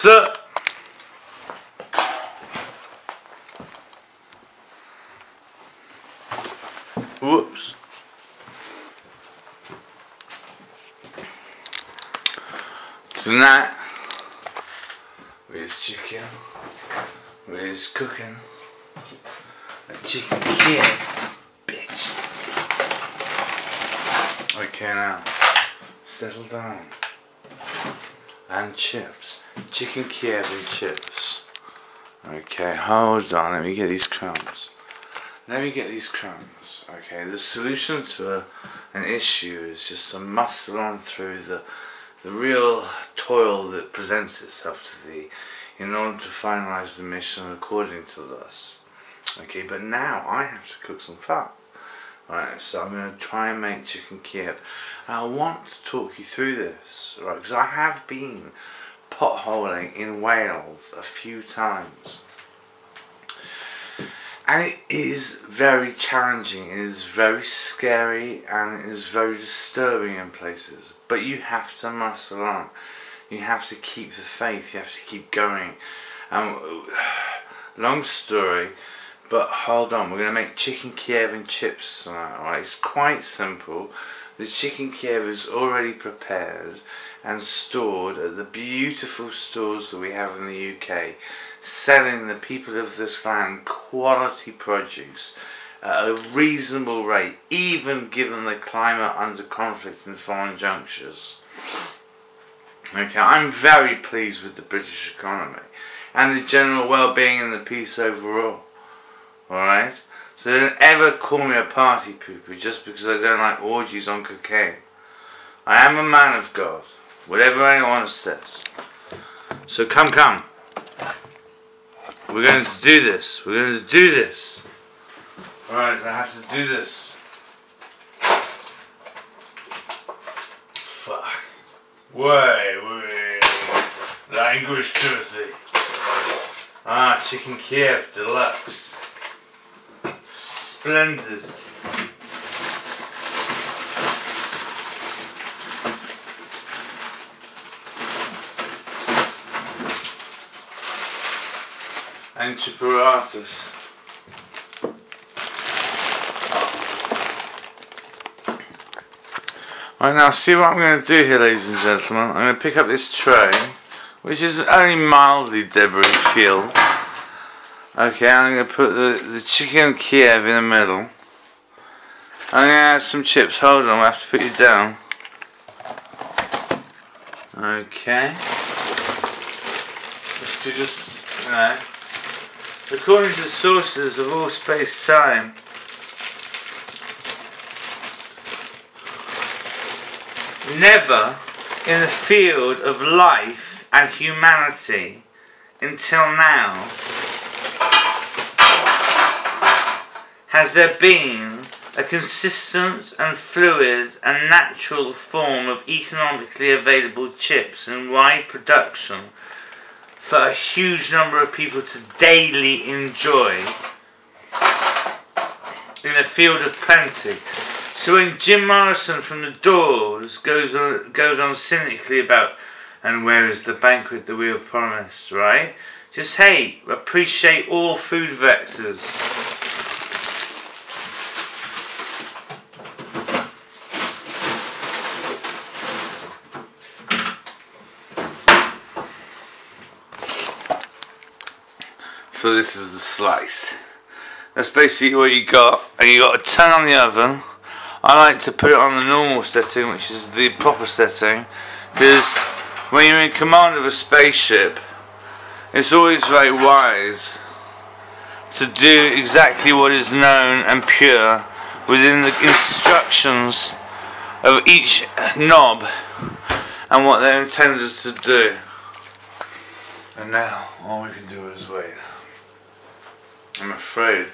Sir. Whoops. Tonight, we're chicken, we're cooking, a chicken Kiev, bitch. Okay now, settle down. And chips, chicken Kiev and chips. Okay, hold on, let me get these crumbs. Let me get these crumbs. Okay, the solution to a, an issue is just to muscle on through the the real toil that presents itself to thee in order to finalize the mission according to this. Okay, but now I have to cook some fat. Right, so I'm going to try and make chicken Kiev. I want to talk you through this, right, because I have been potholing in Wales a few times. And it is very challenging, it is very scary, and it is very disturbing in places. But you have to muscle on. You have to keep the faith, you have to keep going. Um, long story, but hold on, we're going to make chicken Kiev and chips tonight, alright? It's quite simple. The chicken Kiev is already prepared and stored at the beautiful stores that we have in the UK selling the people of this land quality produce at a reasonable rate, even given the climate under conflict in foreign junctures. Okay, I'm very pleased with the British economy and the general well-being and the peace overall. Alright? So don't ever call me a party pooper just because I don't like orgies on cocaine. I am a man of God, whatever anyone says. So come, come. We're going to do this. We're going to do this. Alright, I have to do this. Fuck. Way, way. Language Timothy. Ah, Chicken Kiev Deluxe. Splendid. and Chipuratus. Right now, see what I'm going to do here, ladies and gentlemen. I'm going to pick up this tray, which is only mildly debris filled. Okay, I'm going to put the, the chicken Kiev in the middle. I'm going to add some chips. Hold on, I have to put you down. Okay. Just to just, you know. According to the sources of all space-time, never in the field of life and humanity until now has there been a consistent and fluid and natural form of economically available chips and wide production for a huge number of people to daily enjoy in a field of plenty. So when Jim Morrison from the Doors goes on, goes on cynically about, and where is the banquet that we were promised, right? Just hey, appreciate all food vectors. So this is the slice. That's basically what you got. And you got to turn on the oven. I like to put it on the normal setting, which is the proper setting. Because when you're in command of a spaceship, it's always very wise to do exactly what is known and pure within the instructions of each knob and what they're intended to do. And now, all we can do is wait. I'm afraid,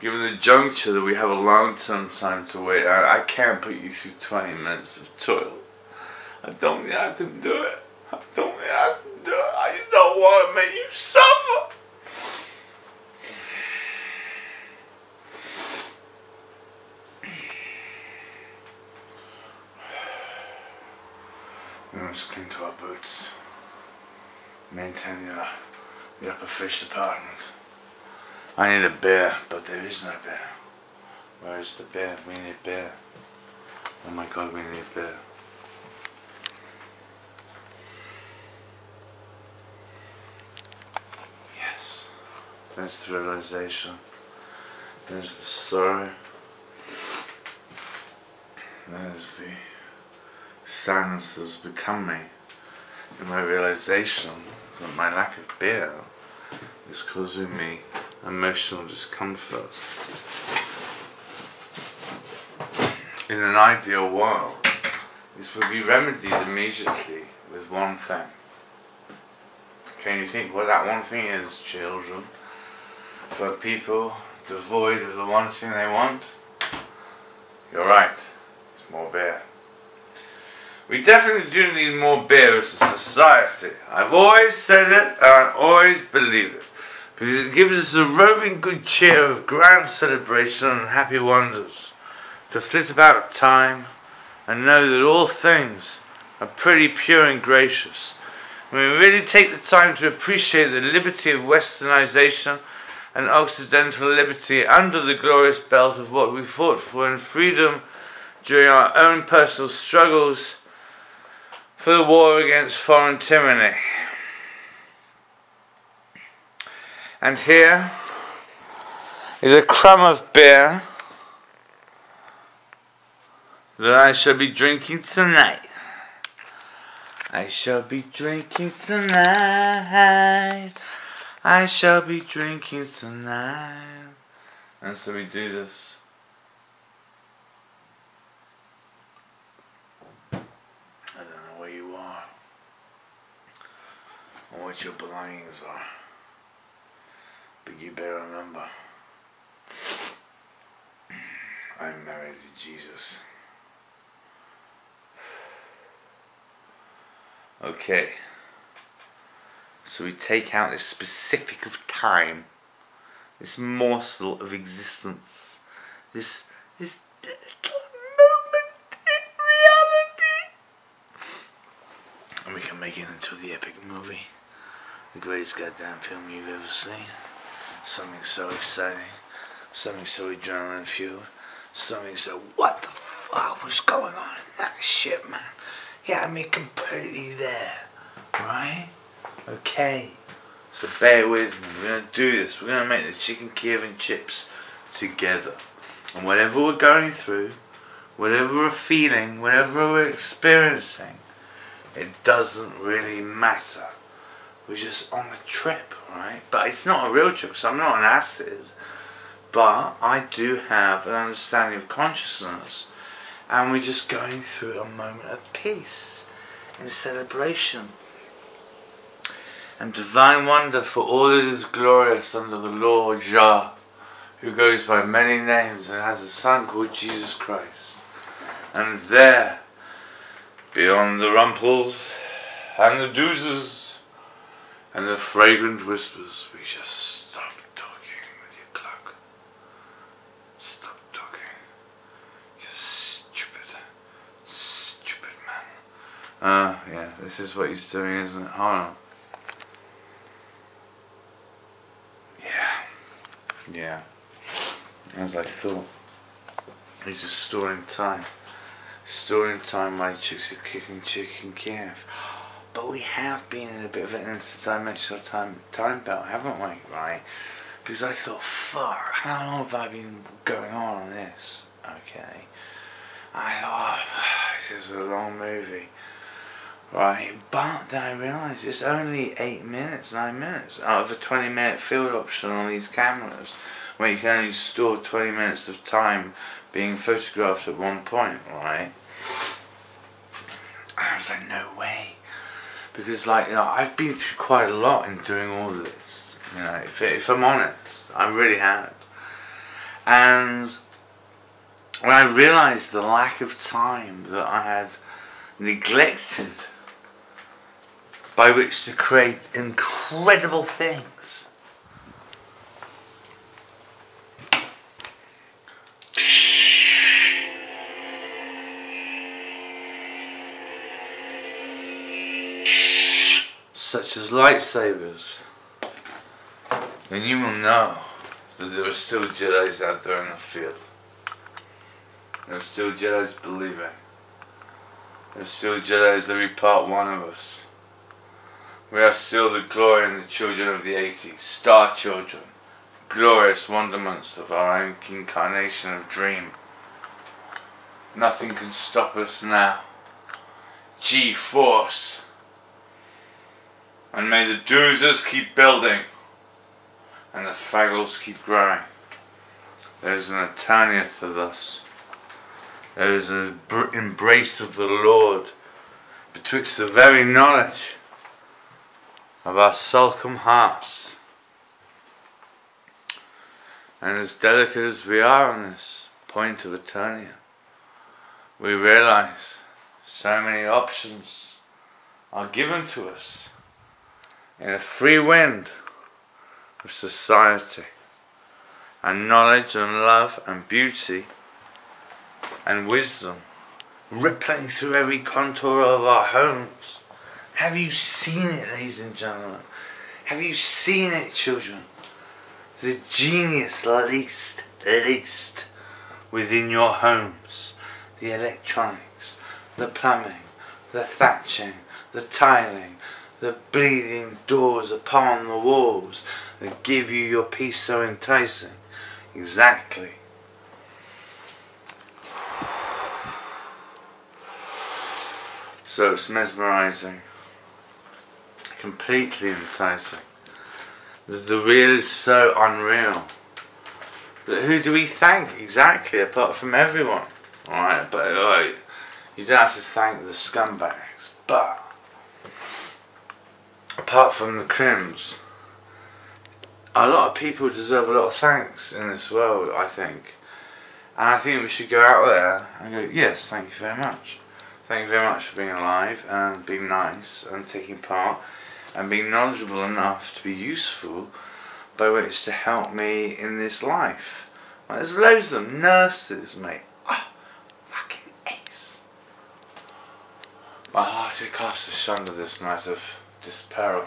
given the juncture that we have a long-term time to wait, I, I can't put you through 20 minutes of toil. I don't think I can do it. I don't think I can do it. I just don't want to make you suffer. We must cling to our boots. maintain the, the upper fish department. I need a beer, but there is no beer. Where is the beer? We need beer. Oh my god, we need beer. Yes. There's the realization. There's the sorrow. There's the sadness that's become me. And my realization that my lack of beer is causing me emotional discomfort. In an ideal world, this would be remedied immediately with one thing. Can you think what that one thing is, children? For people devoid of the one thing they want? You're right, it's more beer. We definitely do need more beer as a society. I've always said it and I always believe it. Because it gives us a roving good cheer of grand celebration and happy wonders. To flit about time and know that all things are pretty pure and gracious. When we really take the time to appreciate the liberty of westernization and occidental liberty under the glorious belt of what we fought for in freedom during our own personal struggles for the war against foreign tyranny. And here is a crumb of beer that I shall be drinking tonight. I shall be drinking tonight. I shall be drinking tonight. And so we do this. I don't know where you are or what your belongings you better remember, I'm married to Jesus. Okay. So we take out this specific of time, this morsel of existence, this this little moment in reality, and we can make it into the epic movie the greatest goddamn film you've ever seen. Something so exciting, something so adrenaline fueled, something so what the fuck was going on in that shit, man? You had me completely there, right? Okay, so bear with me. We're gonna do this. We're gonna make the chicken Kiev and chips together. And whatever we're going through, whatever we're feeling, whatever we're experiencing, it doesn't really matter we're just on a trip, right? But it's not a real trip, so I'm not an acid. But I do have an understanding of consciousness, and we're just going through a moment of peace and celebration. And divine wonder for all that is glorious under the Lord Jah, who goes by many names and has a son called Jesus Christ. And there, beyond the rumples and the doozes, and the fragrant whispers, we just stop talking with your clock. Stop talking. You stupid, stupid man. Ah, uh, yeah, this is what he's doing, isn't it? Hold on. Yeah. Yeah. As I thought. He's just storing time. Storing time my chicks are kicking chicken calf. But we have been in a bit of an interdimensional time time belt, haven't we? Right? Because I thought, fuck, how long have I been going on on this? Okay. I thought, oh, this is a long movie. Right, but then I realised it's only 8 minutes, 9 minutes out of a 20 minute field option on these cameras where you can only store 20 minutes of time being photographed at one point, right? I was like, no way because like you know I've been through quite a lot in doing all of this you know if, if I'm honest. I really have and when I realised the lack of time that I had neglected by which to create incredible things such as lightsabers, then you will know that there are still Jedi's out there in the field. There are still Jedi's believing. There are still Jedi's be part one of us. We are still the glory and the children of the 80s, star children, glorious wonderments of our own incarnation of dream. Nothing can stop us now. G-Force. And may the doozers keep building and the Fraggles keep growing. There is an eternity to thus. There is an embrace of the Lord betwixt the very knowledge of our sulcum hearts. And as delicate as we are on this point of Eternia, we realize so many options are given to us in a free wind of society and knowledge and love and beauty and wisdom rippling through every contour of our homes. Have you seen it, ladies and gentlemen? Have you seen it, children? The genius, least, least, within your homes. The electronics, the plumbing, the thatching, the tiling, the bleeding doors upon the walls that give you your peace so enticing. Exactly. So it's mesmerizing, completely enticing. The, the real is so unreal. But who do we thank exactly apart from everyone? Alright, but alright, you don't have to thank the scumbags, but apart from the crims, a lot of people deserve a lot of thanks in this world, I think. And I think we should go out there and go, yes, thank you very much. Thank you very much for being alive and being nice and taking part and being knowledgeable enough to be useful by which to help me in this life. There's loads of them. Nurses, mate. Oh, fucking ace. My heart it is cast asunder this night despair.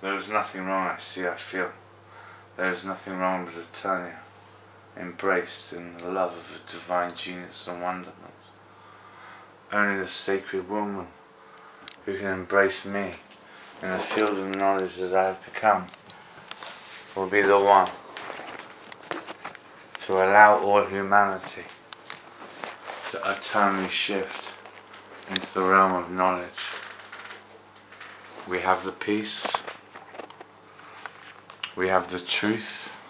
There is nothing wrong, I see, I feel. There is nothing wrong with Eternia, embraced in the love of a divine genius and wonderment. Only the sacred woman who can embrace me in the field of knowledge that I have become will be the one to allow all humanity to eternally shift into the realm of knowledge. We have the peace, we have the truth,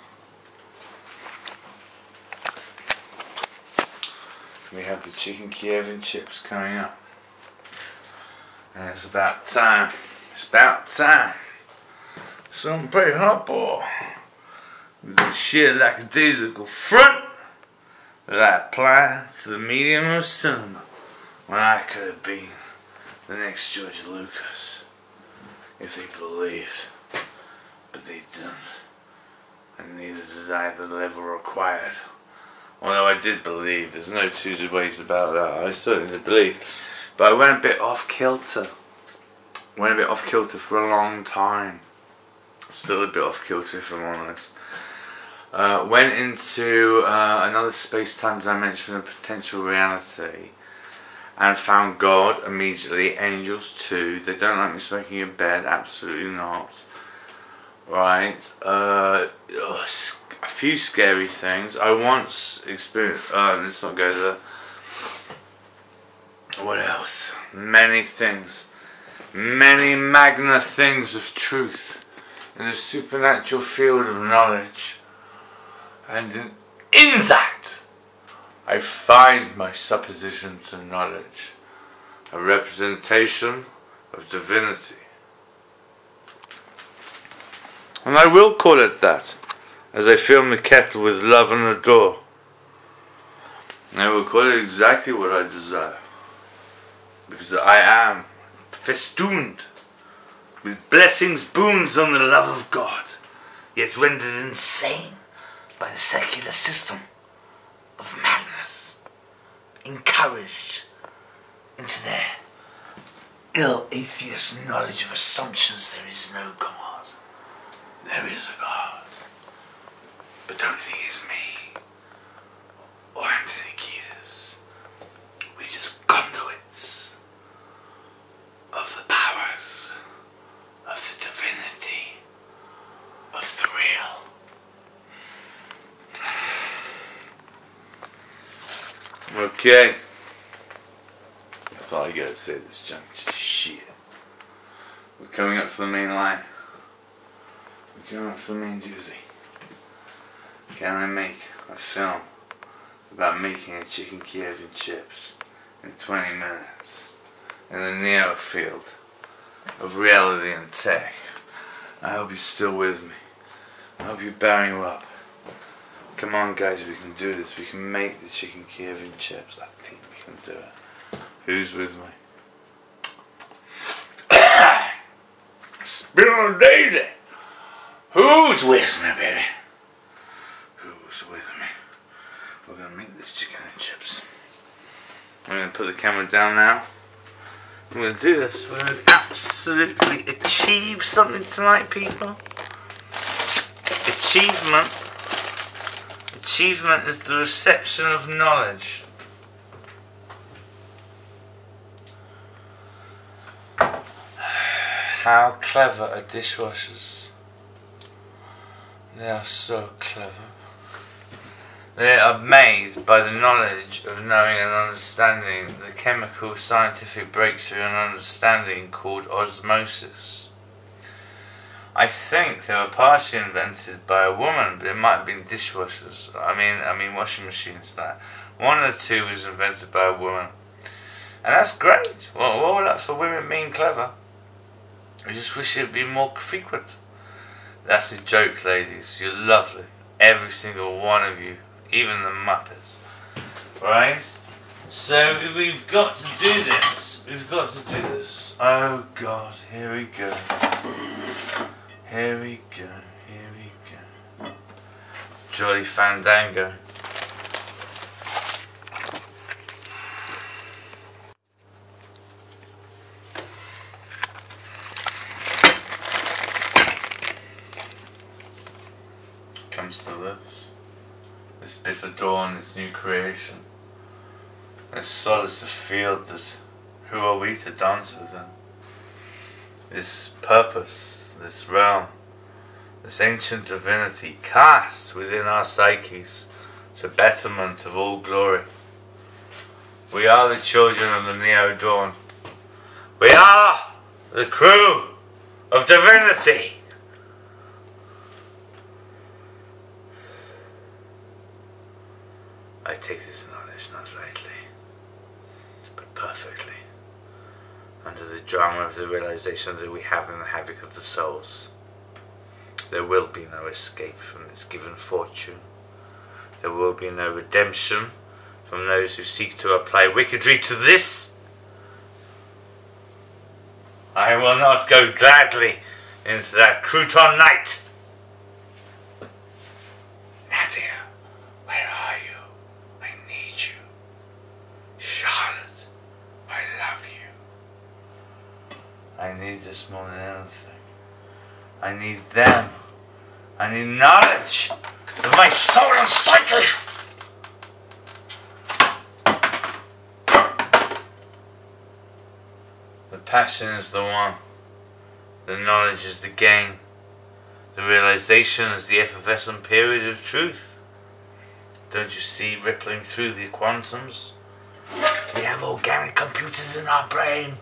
we have the chicken Kiev and chips coming up. And it's about time, it's about time. Some with the sheer lackadaisical front that I apply to the medium of cinema when I could have been the next George Lucas if they believed, but they didn't. And neither did I that ever required. Although I did believe, there's no two ways about that, I certainly did believe. But I went a bit off kilter. Went a bit off kilter for a long time. Still a bit off kilter if I'm honest. Uh, went into uh, another space-time dimension of potential reality and found God immediately. Angels too. They don't like me smoking in bed. Absolutely not. Right. Uh, a few scary things. I once experienced. Uh, let's not go there. What else? Many things. Many magna things of truth in the supernatural field of knowledge. And in, in that I find my suppositions and knowledge a representation of divinity. And I will call it that, as I fill my kettle with love and adore. I will call it exactly what I desire, because I am festooned with blessings, boons on the love of God, yet rendered insane by the secular system of madness encouraged into their ill atheist knowledge of assumptions there is no God. There is a God. But don't think it's me or Anthony Kiedis. We're just conduits of the powers of the divinity of the real. Okay. That's all I gotta say this junk shit. We're coming up to the main line. We're coming up to the main doozy. Can I make a film about making a chicken Kiev and chips in 20 minutes in the neo field of reality and tech? I hope you're still with me. I hope you're bearing up. Come on guys, we can do this. We can make the chicken Kiev and chips. I think we can do it. Who's with me? Spill Daisy! Who's with me, baby? Who's with me? We're gonna make this chicken and chips. I'm gonna put the camera down now. I'm gonna do this. We're gonna absolutely achieve something tonight, people. Achievement. Achievement is the reception of knowledge. How clever are dishwashers? They are so clever. They are made by the knowledge of knowing and understanding the chemical scientific breakthrough and understanding called osmosis. I think they were partially invented by a woman, but it might have been dishwashers. I mean, I mean washing machines. That one of the two was invented by a woman, and that's great. Well, all up for women being clever. I just wish it'd be more frequent. That's a joke, ladies. You're lovely. Every single one of you. Even the Muppets. Right? So we've got to do this. We've got to do this. Oh God, here we go. Here we go. Here we go. Jolly Fandango. comes to this. This bit of dawn, this new creation. This solace of field that who are we to dance with them? This purpose, this realm, this ancient divinity cast within our psyches to betterment of all glory. We are the children of the Neo Dawn. We are the crew of divinity. I take this knowledge not lightly, but perfectly, under the drama of the realization that we have in the havoc of the souls. There will be no escape from this given fortune. There will be no redemption from those who seek to apply wickedry to this. I will not go gladly into that crouton night. Nadia, where are you? I need you. Charlotte, I love you. I need this more than anything. I need them. I need knowledge of my soul and psyche. The passion is the one. The knowledge is the gain. The realization is the effervescent period of truth. Don't you see rippling through the quantums? We have organic computers in our brain.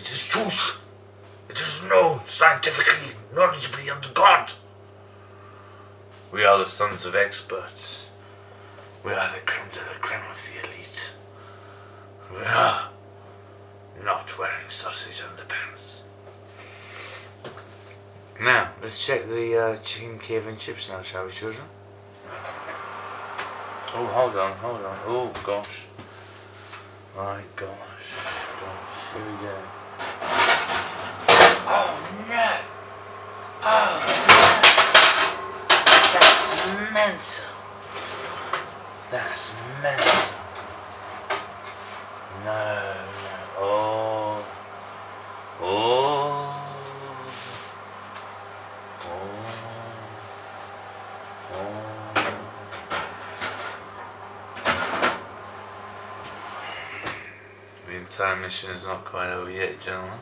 It is truth. It is known scientifically, knowledgeably under God. We are the sons of experts. We are the creme de la creme of the elite. We are not wearing sausage underpants. Now, let's check the uh, chicken Kiev and chips now, shall we, children? Oh, hold on, hold on. Oh, gosh. My gosh. Gosh, here we go. Oh, no. Oh. That's mental. That's mental. No, no. Oh, oh, Oh. The entire mission is not quite over yet, gentlemen.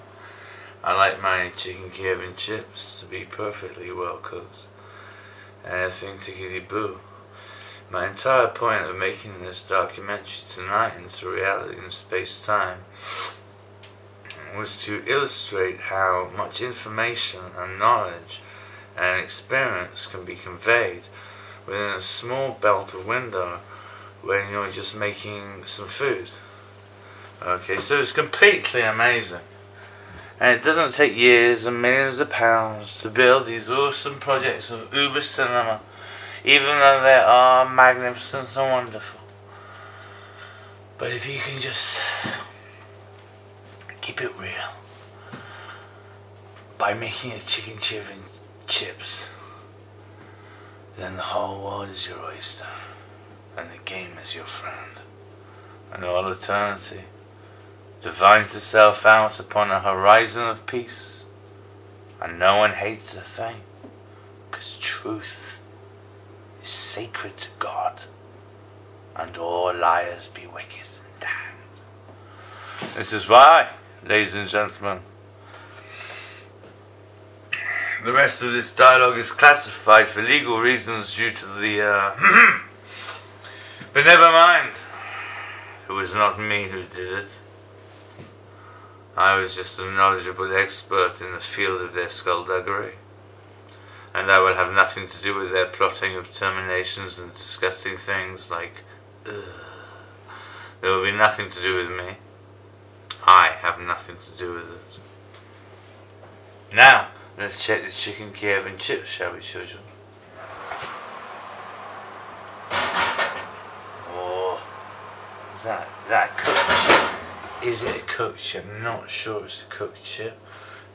I like my chicken Kiev and chips to be perfectly well cooked. And everything tickety boo. My entire point of making this documentary tonight into reality in space-time was to illustrate how much information and knowledge and experience can be conveyed within a small belt of window when you're just making some food. Okay, so it's completely amazing. And it doesn't take years and millions of pounds to build these awesome projects of Uber Cinema, even though they are magnificent and wonderful. But if you can just keep it real by making a chicken chip and chips, then the whole world is your oyster, and the game is your friend, and all eternity divines itself out upon a horizon of peace, and no one hates a thing, because truth is sacred to God, and all liars be wicked and damned. This is why, ladies and gentlemen, the rest of this dialogue is classified for legal reasons due to the, uh, but never mind. It was not me who did it. I was just a knowledgeable expert in the field of their skullduggery, and I will have nothing to do with their plotting of terminations and disgusting things like, ugh. There will be nothing to do with me. I have nothing to do with it. Now, let's check this chicken Kiev and chips, shall we, children? Oh, is that, is that cooked chip? Is it a cooked chip? I'm not sure it's a cooked chip.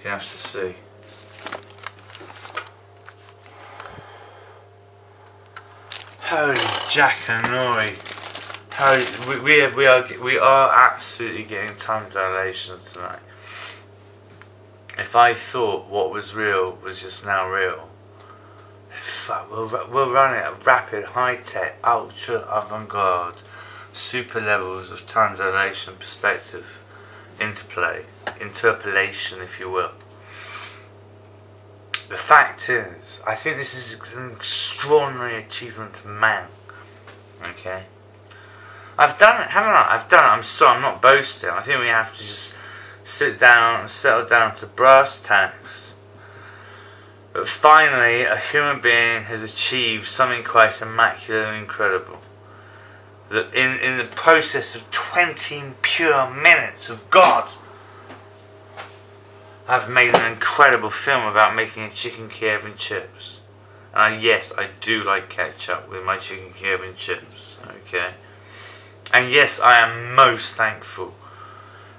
You have to see. Holy Jackanory. Holy, we, we, are, we, are, we are absolutely getting time dilation tonight. If I thought what was real was just now real, fuck, we'll, we'll run it at rapid, high-tech, ultra avant-garde super levels of time dilation, perspective, interplay, interpolation, if you will. The fact is, I think this is an extraordinary achievement of man. Okay? I've done it, haven't I? I've done it. I'm sorry, I'm not boasting. I think we have to just sit down and settle down to brass tacks. But finally, a human being has achieved something quite immaculate and incredible that in, in the process of 20 pure minutes of God, I've made an incredible film about making a chicken Kiev and chips. And yes, I do like ketchup with my chicken Kiev and chips, okay? And yes, I am most thankful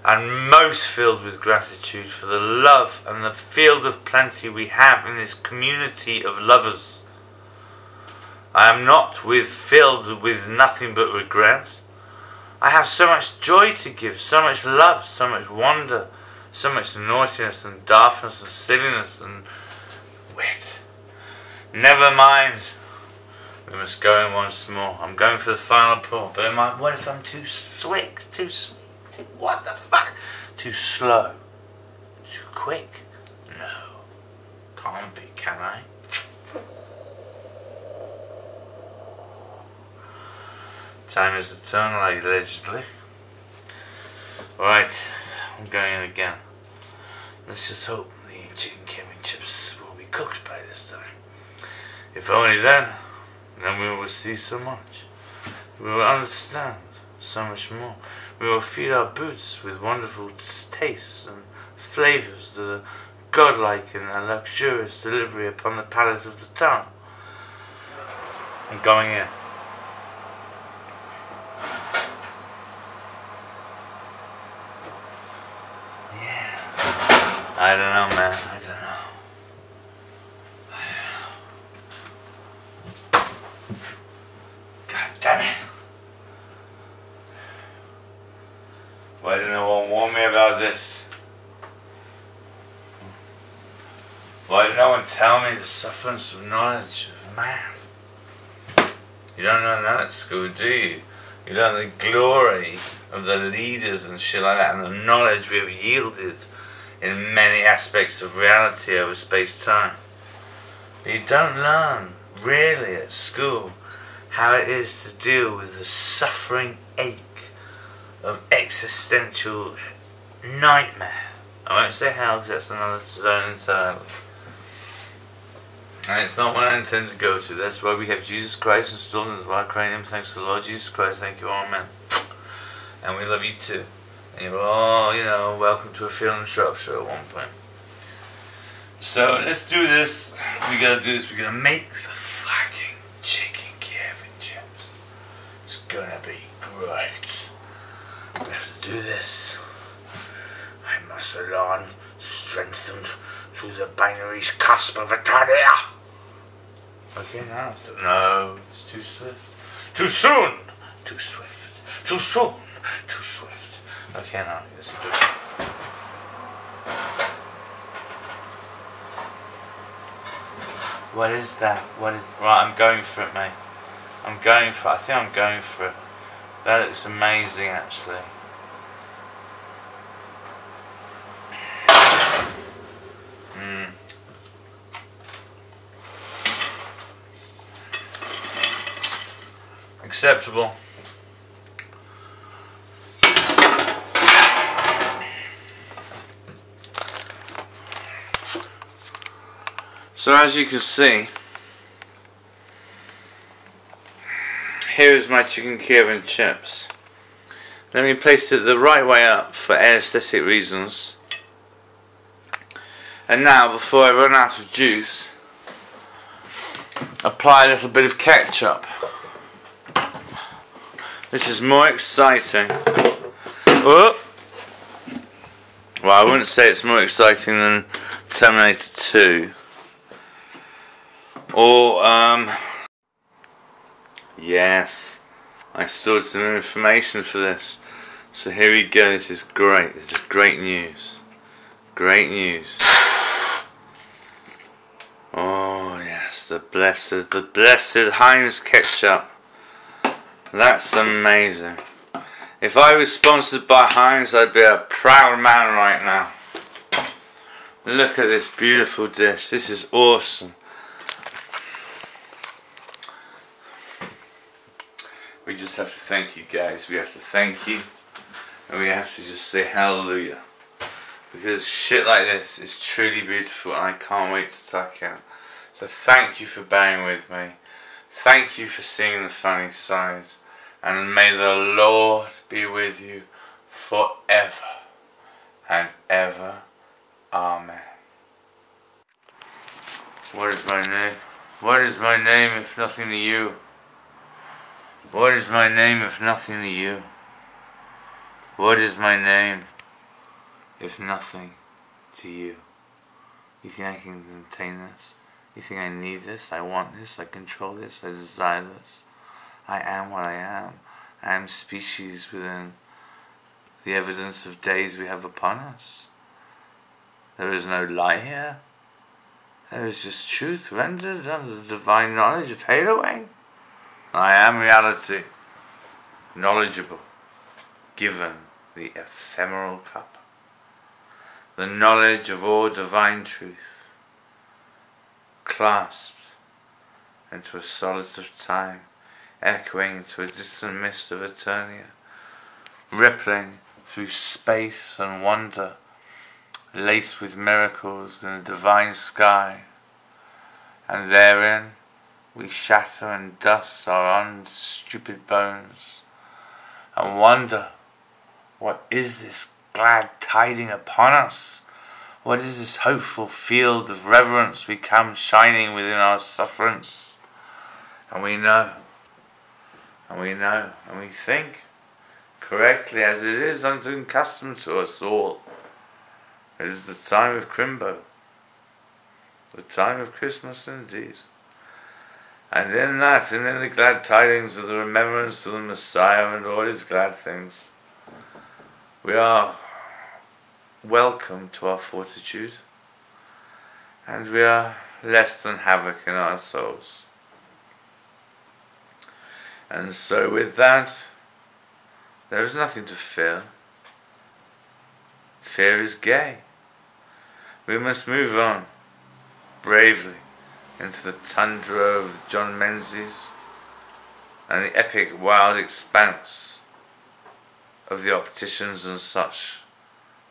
and most filled with gratitude for the love and the field of plenty we have in this community of lovers. I am not with filled with nothing but regrets. I have so much joy to give, so much love, so much wonder, so much naughtiness and daftness and silliness and wit. Never mind. We must go in once more. I'm going for the final pull. But am I, what if I'm too slick, too too, what the fuck? Too slow, too quick? No. Can't be, can I? Time is eternal, allegedly. Alright, I'm going in again. Let's just hope the chicken Kevin chips will be cooked by this time. If only then, then we will see so much. We will understand so much more. We will feed our boots with wonderful tastes and flavors that are godlike in their luxurious delivery upon the palate of the tongue. I'm going in. I don't know, man. I don't know. God damn it. Why didn't no one warn me about this? Why did no one tell me the sufferance of knowledge of man. You don't know that at school, do you? You learn the glory of the leaders and shit like that and the knowledge we have yielded in many aspects of reality over space-time. You don't learn, really, at school, how it is to deal with the suffering ache of existential nightmare. I won't say how because that's another zone entirely. And it's not what I intend to go to. That's why we have Jesus Christ installed in the right cranium. Thanks to the Lord Jesus Christ. Thank you, Amen. And we love you too. And you're all, you know, welcome to a field in show at one point. So let's do this. We gotta do this. We're gonna make the fucking chicken Kiev and chips. It's gonna be great. We have to do this. I must alarm strengthened through the binary's cusp of Eternia. Okay, now it's no, it's too swift. Too soon. Too swift. Too soon. Too swift. Okay, now let's do. What is that? What is right? I'm going for it, mate. I'm going for. It. I think I'm going for it. That looks amazing, actually. Hmm. Acceptable. So as you can see, here is my chicken Kiev and chips. Let me place it the right way up for aesthetic reasons. And now, before I run out of juice, apply a little bit of ketchup. This is more exciting. Oh! Well, I wouldn't say it's more exciting than Terminator 2. Or, um... Yes. I stored some information for this. So here we go. This is great. This is great news. Great news. Oh, yes. The blessed, the blessed Heinz ketchup. That's amazing. If I was sponsored by Heinz, I'd be a proud man right now. Look at this beautiful dish. This is awesome. Just have to thank you guys. We have to thank you. And we have to just say hallelujah. Because shit like this is truly beautiful and I can't wait to talk out. So thank you for bearing with me. Thank you for seeing the funny side and may the Lord be with you forever and ever. Amen. What is my name? What is my name if nothing to you? What is my name if nothing to you? What is my name if nothing to you? You think I can contain this? You think I need this? I want this? I control this? I desire this? I am what I am. I am species within the evidence of days we have upon us. There is no lie here. There is just truth rendered under the divine knowledge of Haloing. I am reality, knowledgeable, given the ephemeral cup, the knowledge of all divine truth, clasped into a solace of time echoing to a distant mist of Eternia, rippling through space and wonder, laced with miracles in a divine sky, and therein we shatter and dust our own stupid bones, and wonder, what is this glad tiding upon us? What is this hopeful field of reverence we come shining within our sufferance? And we know and we know and we think correctly as it is unto custom to us all. It is the time of Crimbo, the time of Christmas indeed. And in that, and in the glad tidings of the remembrance of the Messiah and all his glad things, we are welcome to our fortitude. and we are less than havoc in our souls. And so, with that, there is nothing to fear. Fear is gay. We must move on bravely into the tundra of John Menzies and the epic wild expanse of the opticians and such,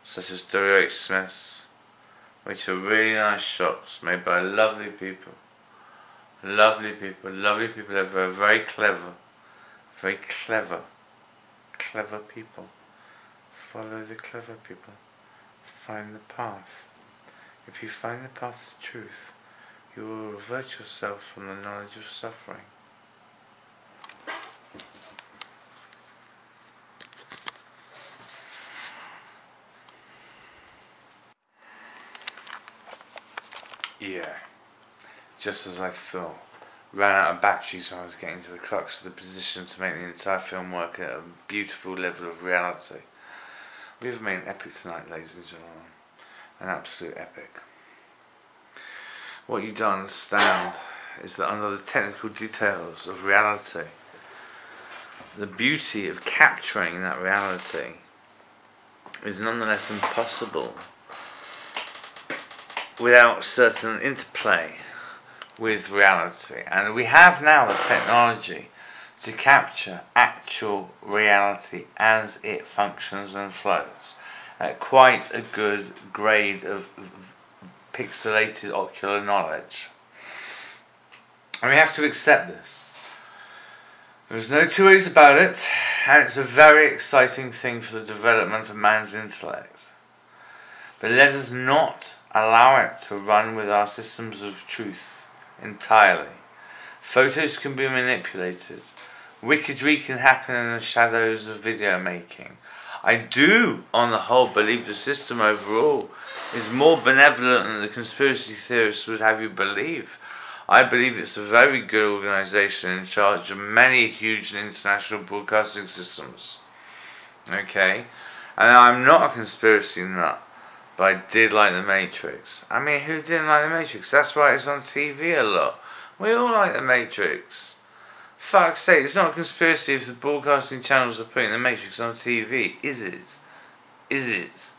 such as W.H. Smith's, which are really nice shops made by lovely people. Lovely people, lovely people, they're very clever, very clever, clever people. Follow the clever people, find the path. If you find the path of truth, you will revert yourself from the knowledge of suffering. Yeah, just as I thought. Ran out of batteries when I was getting to the crux of the position to make the entire film work at a beautiful level of reality. We have made an epic tonight, ladies and gentlemen. An absolute epic. What you don't understand is that under the technical details of reality, the beauty of capturing that reality is nonetheless impossible without certain interplay with reality. And we have now the technology to capture actual reality as it functions and flows at quite a good grade of pixelated ocular knowledge. And we have to accept this. There's no two ways about it, and it's a very exciting thing for the development of man's intellect. But let us not allow it to run with our systems of truth entirely. Photos can be manipulated. Wickedry can happen in the shadows of video making. I do, on the whole, believe the system overall is more benevolent than the conspiracy theorists would have you believe. I believe it's a very good organization in charge of many huge international broadcasting systems. Okay? And I'm not a conspiracy nut. But I did like The Matrix. I mean, who didn't like The Matrix? That's why it's on TV a lot. We all like The Matrix. Fuck's sake, it's not a conspiracy if the broadcasting channels are putting The Matrix on TV. Is it? Is it?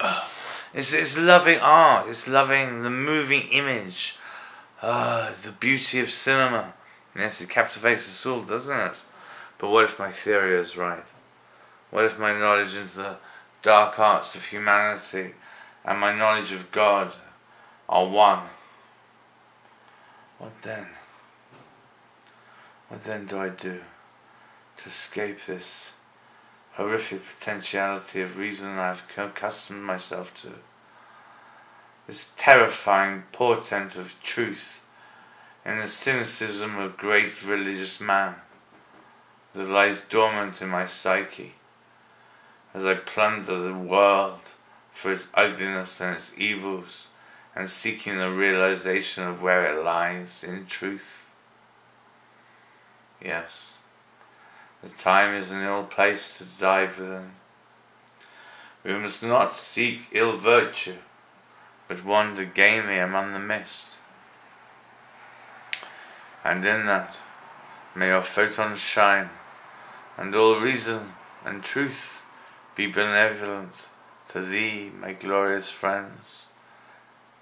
Ugh. It's, it's loving art. It's loving the moving image. Ah, the beauty of cinema. Yes, it captivates us all, doesn't it? But what if my theory is right? What if my knowledge into the dark arts of humanity and my knowledge of God are one. What then? What then do I do to escape this horrific potentiality of reason I've accustomed myself to? This terrifying portent of truth in the cynicism of great religious man that lies dormant in my psyche as I plunder the world for its ugliness and its evils, and seeking the realization of where it lies in truth. Yes, the time is an ill place to dive within. We must not seek ill virtue, but wander gamely among the mist. And in that, may your photons shine, and all reason and truth be benevolent to thee, my glorious friends,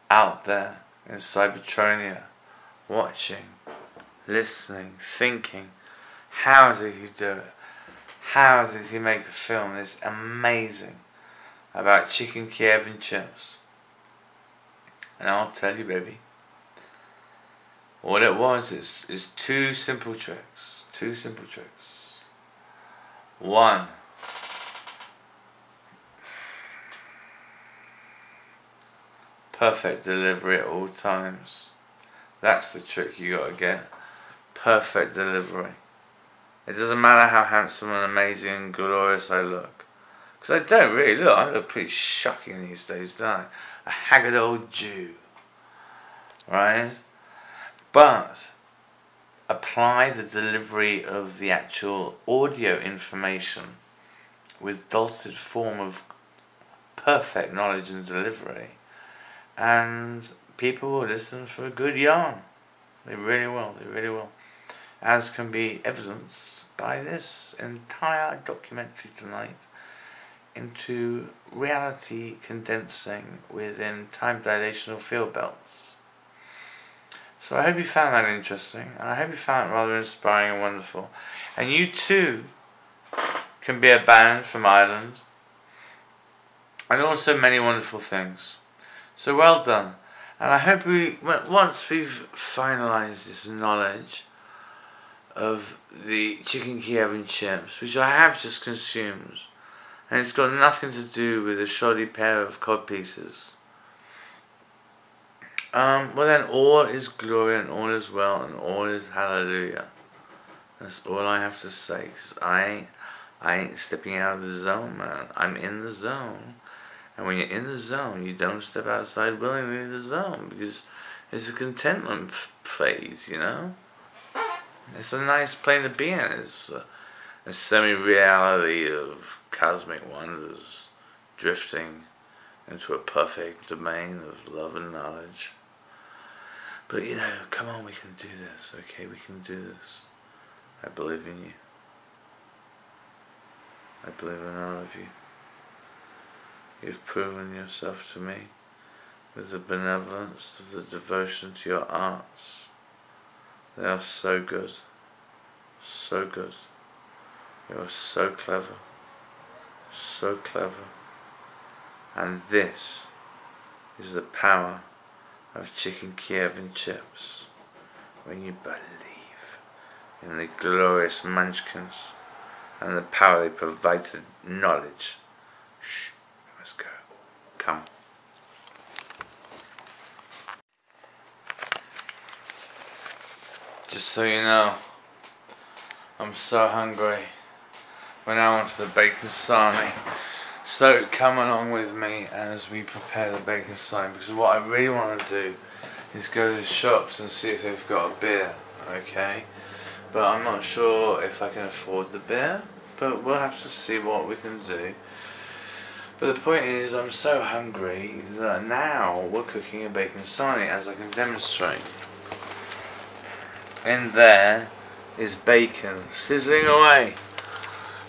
out there in Cybertronia, watching, listening, thinking, how did he do it? How did he make a film this amazing about chicken Kiev and chips? And I'll tell you, baby, what it was is, is two simple tricks. Two simple tricks. One, perfect delivery at all times. That's the trick you gotta get. Perfect delivery. It doesn't matter how handsome and amazing and glorious I look. Because I don't really look. I look pretty shocking these days, don't I? A haggard old Jew. Right? But apply the delivery of the actual audio information with dulcet form of perfect knowledge and delivery and people will listen for a good yarn. They really will, they really will. As can be evidenced by this entire documentary tonight into reality condensing within time dilational field belts. So I hope you found that interesting, and I hope you found it rather inspiring and wonderful. And you too can be a band from Ireland, and also many wonderful things. So well done. And I hope we, once we've finalised this knowledge of the chicken Kiev and chips, which I have just consumed, and it's got nothing to do with a shoddy pair of cod pieces. Um, well then all is glory and all is well and all is hallelujah. That's all I have to say, cause I ain't, I ain't stepping out of the zone, man. I'm in the zone. And when you're in the zone, you don't step outside willingly the zone, because it's a contentment phase, you know? It's a nice plane to be in. It's a, a semi-reality of cosmic wonders drifting into a perfect domain of love and knowledge. But you know, come on, we can do this, okay? We can do this. I believe in you. I believe in all of you. You've proven yourself to me with the benevolence of the devotion to your arts. They are so good, so good. You are so clever, so clever. And this is the power of chicken Kiev and chips when you believe in the glorious munchkins and the power they provide to knowledge. Shh, let's go. Come. Just so you know, I'm so hungry. We're now onto the bacon sarnie. So come along with me as we prepare the bacon sarnie because what I really want to do is go to the shops and see if they've got a beer, okay? But I'm not sure if I can afford the beer, but we'll have to see what we can do. But the point is, I'm so hungry that now we're cooking a bacon sarnie as I can demonstrate. In there is bacon sizzling away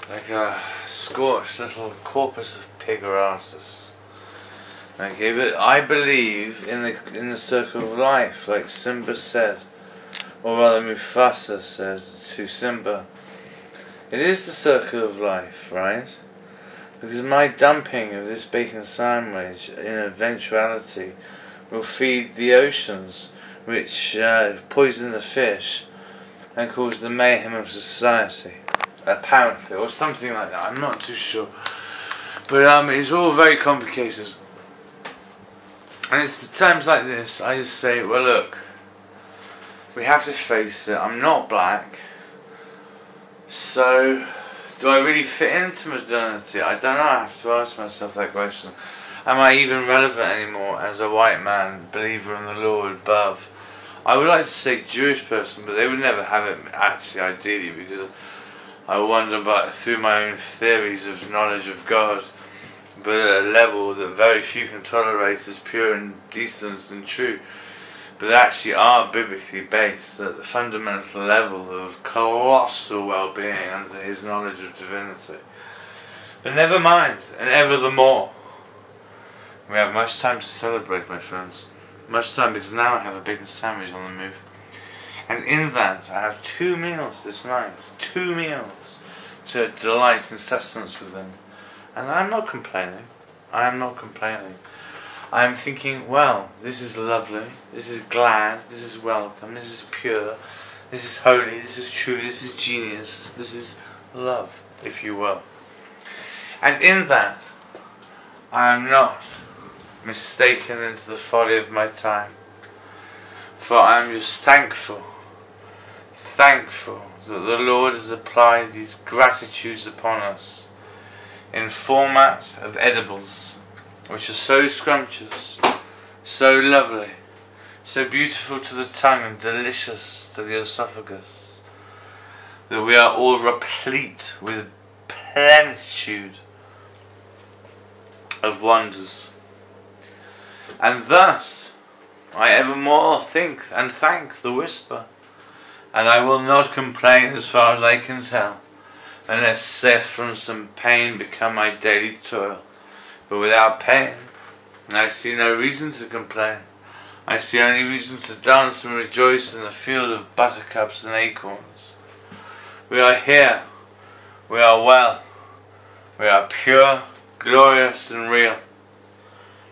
like a scorched little corpus of pig asses. Okay, but I believe in the in the circle of life, like Simba said, or rather Mufasa said to Simba. It is the circle of life, right? Because my dumping of this bacon sandwich in eventuality will feed the oceans, which uh, poison the fish and cause the mayhem of society apparently, or something like that. I'm not too sure. But um, it's all very complicated. And it's times like this, I just say, well, look, we have to face it. I'm not black. So, do I really fit into modernity? I don't know. I have to ask myself that question. Am I even relevant anymore as a white man, believer in the Lord above? I would like to say Jewish person, but they would never have it actually, ideally, because I wonder about through my own theories of knowledge of God, but at a level that very few can tolerate as pure and decent and true, but they actually are biblically based at the fundamental level of colossal well-being under his knowledge of divinity. But never mind, and ever the more. We have much time to celebrate, my friends. Much time because now I have a bacon sandwich on the move. And in that, I have two meals this night. Two meals to delight and sustenance with them. And I'm not complaining. I am not complaining. I am thinking, well, this is lovely, this is glad, this is welcome, this is pure, this is holy, this is true, this is genius, this is love, if you will. And in that, I am not mistaken into the folly of my time. For I am just thankful thankful that the Lord has applied these gratitudes upon us in format of edibles, which are so scrumptious, so lovely, so beautiful to the tongue and delicious to the esophagus, that we are all replete with plenitude of wonders. And thus, I evermore think and thank the whisper, and I will not complain as far as I can tell, unless saith from some pain become my daily toil. But without pain, I see no reason to complain. I see only reason to dance and rejoice in the field of buttercups and acorns. We are here. We are well. We are pure, glorious and real.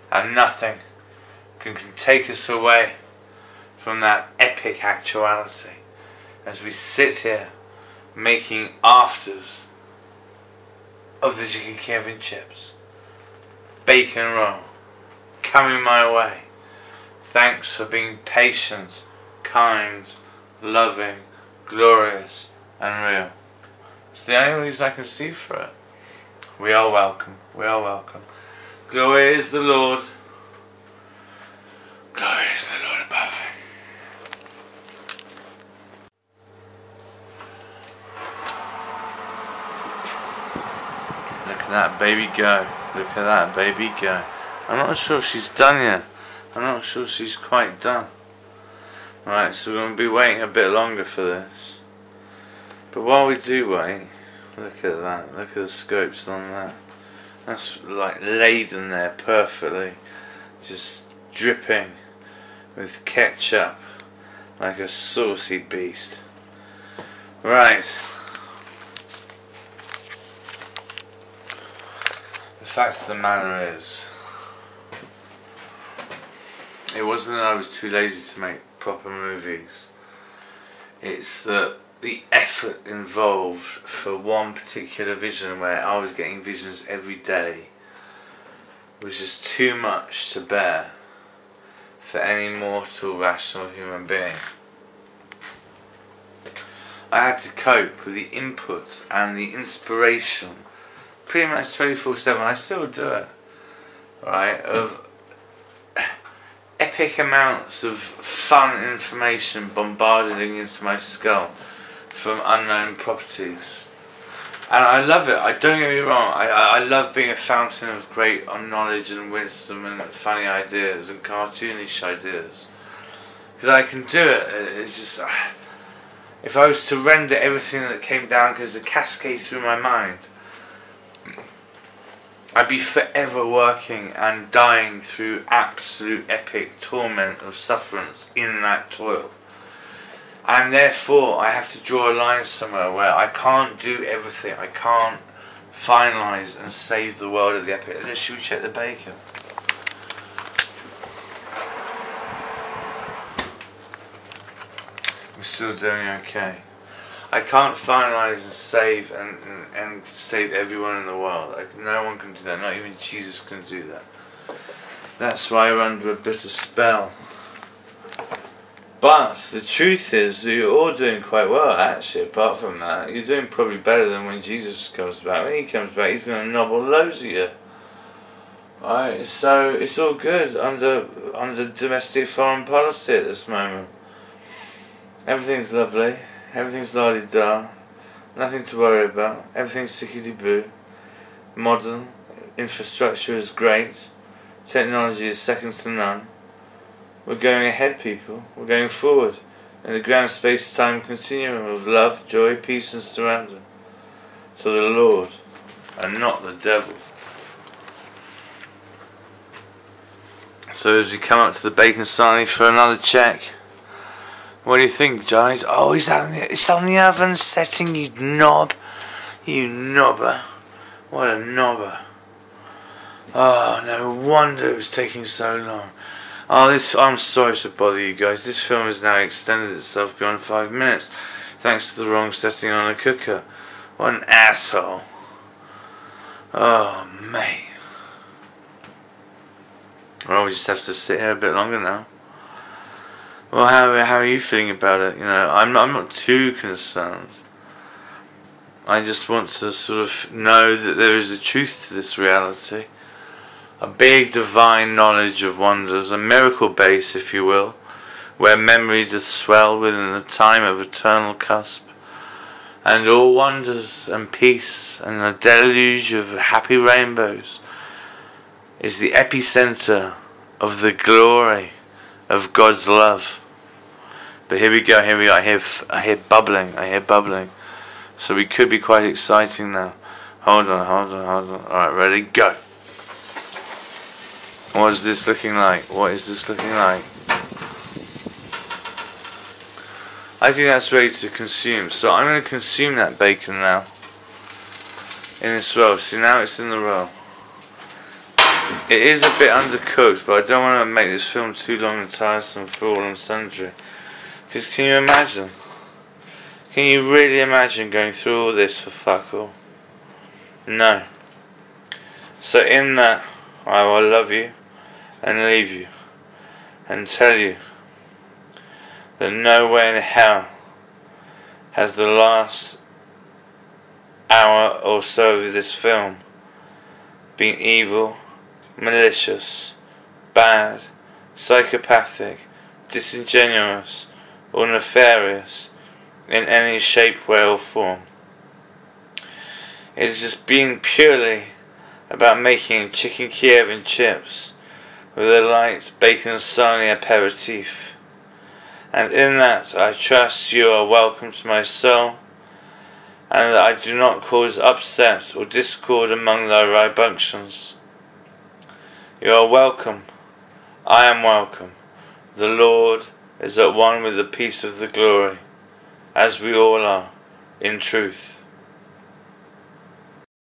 And nothing can, can take us away from that epic actuality as we sit here making afters of the chicken Kevin chips. Bacon roll coming my way. Thanks for being patient, kind, loving, glorious, and real. It's the only reason I can see for it. We are welcome. We are welcome. Glory is the Lord. Glory is the Lord above. Look at that baby go. Look at that baby go. I'm not sure she's done yet. I'm not sure she's quite done. Right, so we're going to be waiting a bit longer for this. But while we do wait, look at that. Look at the scopes on that. That's like laden there perfectly. Just dripping with ketchup like a saucy beast. Right. The fact of the matter is, it wasn't that I was too lazy to make proper movies. It's that the effort involved for one particular vision where I was getting visions every day was just too much to bear for any mortal rational human being. I had to cope with the input and the inspiration pretty much 24 7. I still do it, right? Of epic amounts of fun information bombarding into my skull from unknown properties. And I love it, I don't get me wrong, I, I love being a fountain of great knowledge and wisdom and funny ideas and cartoonish ideas. Because I can do it, it's just... Uh, if I was to render everything that came down because the cascade through my mind, I'd be forever working and dying through absolute epic torment of sufferance in that toil and therefore I have to draw a line somewhere where I can't do everything. I can't finalise and save the world of the epic. Let's should we check the bacon? We're still doing okay. I can't finalise and save and, and, and, save everyone in the world. No one can do that. Not even Jesus can do that. That's why we're under a bit of spell. But the truth is, you're all doing quite well, actually, apart from that. You're doing probably better than when Jesus comes back. When he comes back, he's going to nobble loads of you. Right, so it's all good under under domestic foreign policy at this moment. Everything's lovely, everything's la da, nothing to worry about, everything's tickety boo. Modern, infrastructure is great, technology is second to none. We're going ahead, people. We're going forward in the grand space-time continuum of love, joy, peace and surrender to the Lord and not the devil. So as we come up to the bacon sarnie for another check, what do you think, guys? Oh, is that the, it's on the oven setting, you knob. You knobber. What a knobber. Oh, no wonder it was taking so long. Oh, this, I'm sorry to bother you guys. This film has now extended itself beyond five minutes thanks to the wrong setting on a cooker. What an asshole. Oh, mate. Well, we just have to sit here a bit longer now. Well, how, how are you feeling about it? You know, I'm I'm not too concerned. I just want to sort of know that there is a truth to this reality a big divine knowledge of wonders, a miracle base, if you will, where memory doth swell within the time of eternal cusp, and all wonders and peace and a deluge of happy rainbows is the epicenter of the glory of God's love. But here we go, here we go. I hear, I hear bubbling, I hear bubbling. So we could be quite exciting now. Hold on, hold on, hold on. Alright, ready, go. What is this looking like? What is this looking like? I think that's ready to consume. So I'm going to consume that bacon now. In this roll. See now it's in the roll. It is a bit undercooked, but I don't want to make this film too long and tiresome for all and sundry. Because can you imagine? Can you really imagine going through all this for fuck all? No. So in that, I will love you and leave you and tell you that nowhere in hell has the last hour or so of this film been evil, malicious, bad, psychopathic, disingenuous, or nefarious in any shape, way, or form. It is just being purely about making chicken Kiev and chips with a light bacon sarnie aperitif. And in that I trust you are welcome to my soul, and that I do not cause upset or discord among thy ribunctions. You are welcome. I am welcome. The Lord is at one with the peace of the glory, as we all are, in truth.